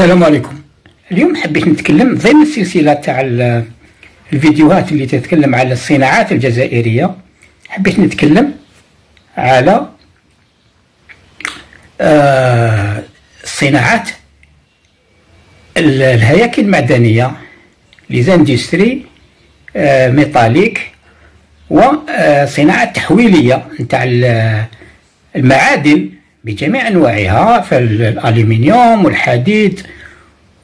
السلام عليكم. اليوم حبيت نتكلم ضمن السلسلة تاع الفيديوهات اللي تتكلم على الصناعات الجزائرية. حبيت نتكلم على آه، صناعات الهياكل المعدنية ليزاندستري آه، ميتاليك وصناعة تحويلية نتاع المعادن. بجميع أنواعها فالألومنيوم والحديد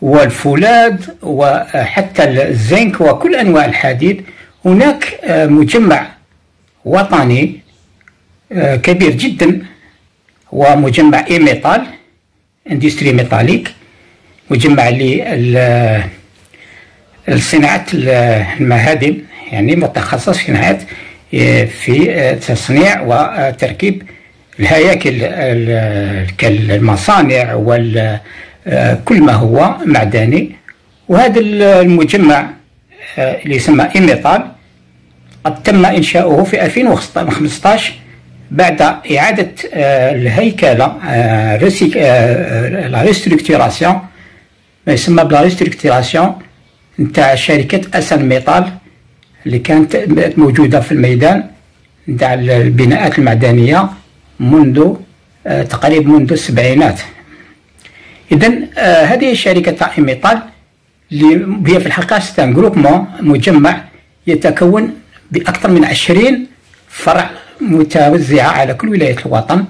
والفولاذ وحتى الزنك وكل أنواع الحديد. هناك آه، مجمع وطني آه، كبير جدا هو مجمع IMETAL industrie métallique مجمع لصناعة المعادن يعني متخصص في آه، في تصنيع وتركيب الهياكل كالمصانع وكل ما هو معدني. وهذا المجمع آه، اللي يسمى IMETAL قد تم إنشاؤه في 2015 بعد إعادة آه، الهيكلة آه، la restructuration ما يسمى ب la restructuration نتاع شركة أسن ميطال اللي كانت موجودة في الميدان نتاع البناءات المعدنية. منذ آه، تقريبا منذ السبعينات. إذا آه، هذه الشركة تاع إيميطال اللي هي في الحقيقة ستان جروبمون مجمع يتكون بأكثر من عشرين فرع متوزعة على كل ولاية الوطن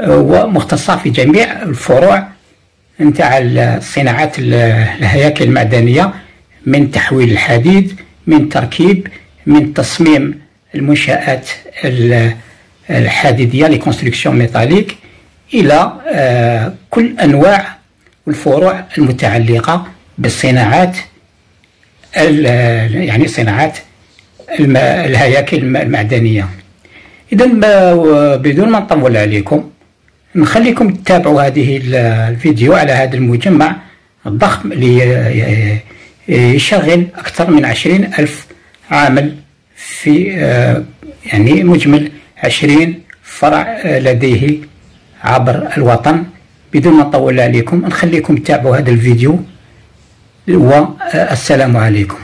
آه، ومختصة في جميع الفروع نتاع الصناعات الهياكل المعدنية من تحويل الحديد من تركيب من تصميم المنشآت الحديديه les constructions métalliques إلى آه، كل أنواع الفروع المتعلقة بالصناعات يعني صناعات الهياكل المعدنية. اذا بدون ما نطول عليكم نخليكم تتابعوا هذه الفيديو على هذا المجمع الضخم اللي يشغل أكثر من عشرين ألف عامل في آه، يعني مجمل عشرين فرع لديه عبر الوطن بدون ما نطول عليكم. نخليكم تتابعوا هذا الفيديو والسلام عليكم.